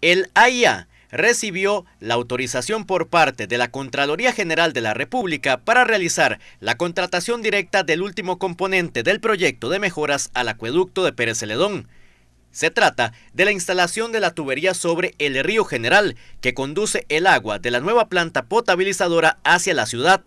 El AIA recibió la autorización por parte de la Contraloría General de la República para realizar la contratación directa del último componente del proyecto de mejoras al acueducto de Pérez Celedón. Se trata de la instalación de la tubería sobre el río General que conduce el agua de la nueva planta potabilizadora hacia la ciudad.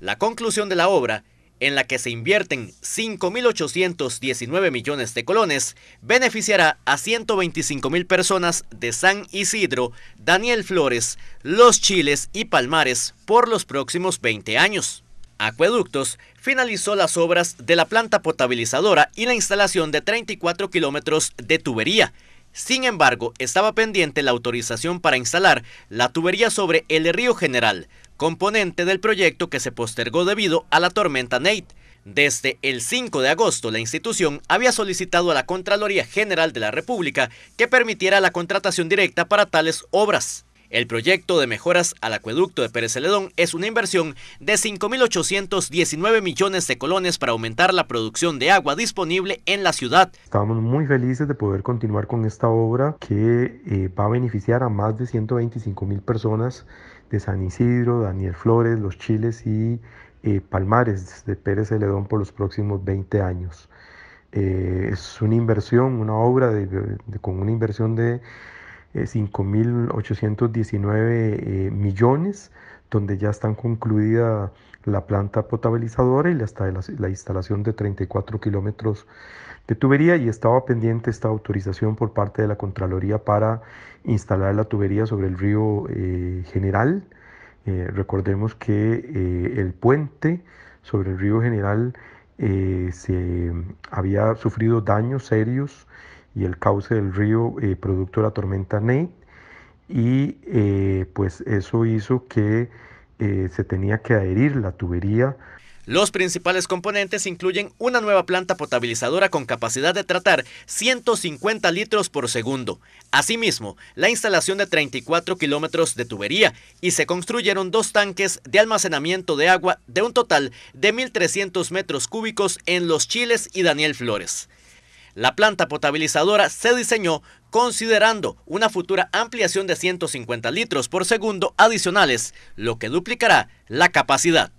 La conclusión de la obra en la que se invierten 5.819 millones de colones, beneficiará a 125.000 personas de San Isidro, Daniel Flores, Los Chiles y Palmares por los próximos 20 años. Acueductos finalizó las obras de la planta potabilizadora y la instalación de 34 kilómetros de tubería. Sin embargo, estaba pendiente la autorización para instalar la tubería sobre el río General, componente del proyecto que se postergó debido a la tormenta Nate. Desde el 5 de agosto, la institución había solicitado a la Contraloría General de la República que permitiera la contratación directa para tales obras. El proyecto de mejoras al acueducto de Pérez Celedón es una inversión de 5.819 millones de colones para aumentar la producción de agua disponible en la ciudad. Estamos muy felices de poder continuar con esta obra que eh, va a beneficiar a más de 125 mil personas de San Isidro, Daniel Flores, Los Chiles y eh, Palmares de Pérez Celedón por los próximos 20 años. Eh, es una inversión, una obra con una inversión de 5.819 eh, millones, donde ya están concluida la planta potabilizadora y la, la instalación de 34 kilómetros de tubería y estaba pendiente esta autorización por parte de la Contraloría para instalar la tubería sobre el río eh, General. Eh, recordemos que el puente sobre el río General se había sufrido daños serios y el cauce del río eh, producto de la tormenta Nate y eh, pues eso hizo que eh, se tenía que adherir la tubería los principales componentes incluyen una nueva planta potabilizadora con capacidad de tratar 150 litros por segundo. Asimismo, la instalación de 34 kilómetros de tubería y se construyeron dos tanques de almacenamiento de agua de un total de 1.300 metros cúbicos en Los Chiles y Daniel Flores. La planta potabilizadora se diseñó considerando una futura ampliación de 150 litros por segundo adicionales, lo que duplicará la capacidad.